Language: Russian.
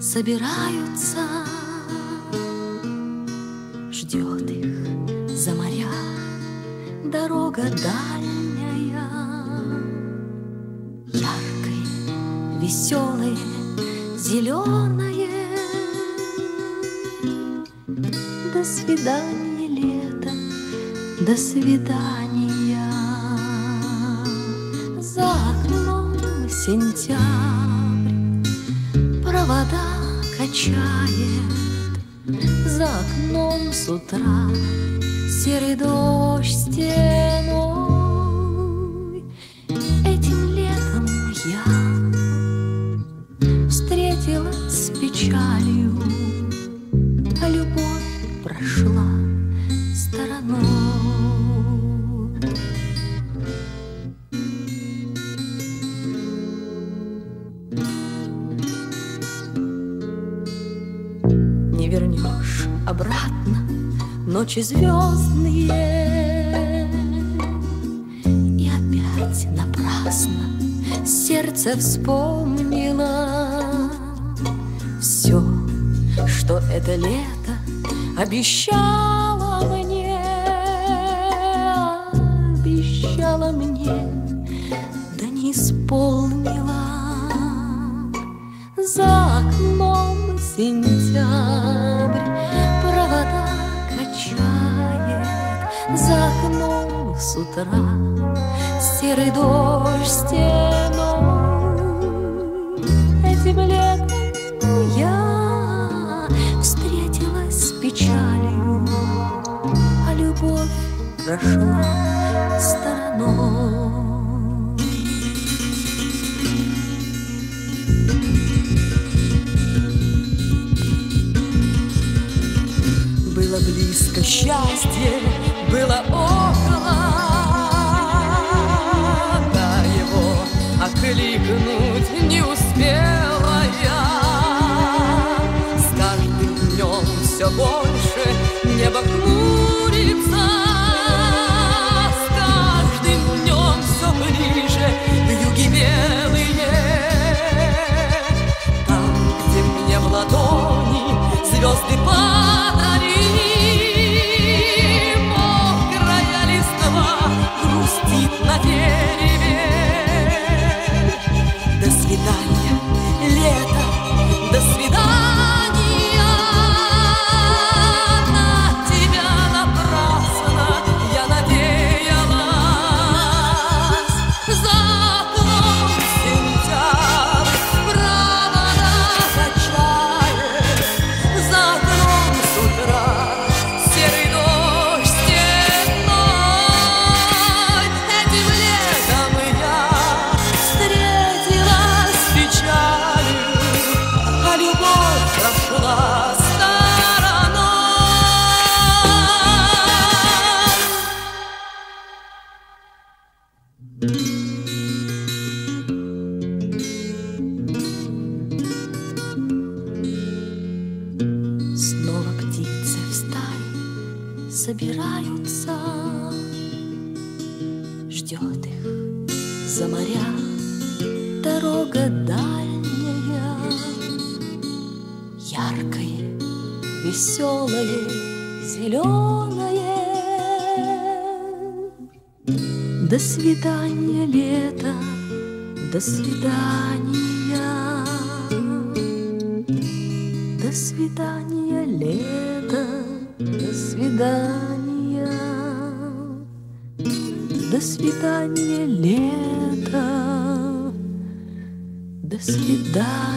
собираются, ждет их за моря дорога дальняя, яркой, веселой, зеленое. До свидания, лето, до свидания. За окном сентябрь провода качает, За окном с утра. Серый дождь стеной. Этим летом я встретилась с печалью, А любовь прошла ночи звездные. И опять напрасно сердце вспомнило Все, что это лето обещало мне Обещало мне, да не исполнила За окном сентябрь с утра. Серый дождь стеной. Этим летом я встретилась с печалью. А любовь прошла стороной. Было близко счастье, было около, собираются, Ждет их за моря дорога дальняя, Яркое, веселое, зеленое. До свидания, лето, до свидания. До свидания, лето, до свидания. До свидания, лето, до свидания.